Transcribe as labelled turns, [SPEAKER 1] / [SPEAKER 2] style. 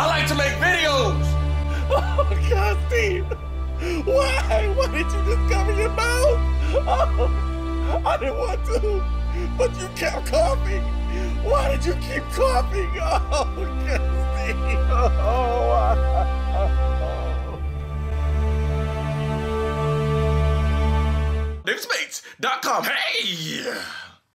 [SPEAKER 1] I like to make videos.
[SPEAKER 2] Oh, God, Steve. Why? Why did you just cover your mouth? Oh, I didn't want to, but you kept coughing. Why did you keep coughing? Oh, God, Steve. Oh,
[SPEAKER 1] DavidSpates.com. Hey!